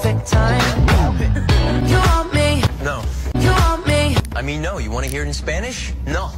perfect time. You want me, No. you want me, I mean, no. You want to hear it in Spanish? No.